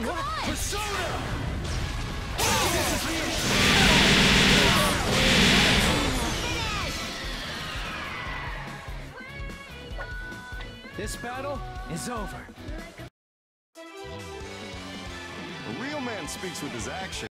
Persona! This battle is over. A real man speaks with his action.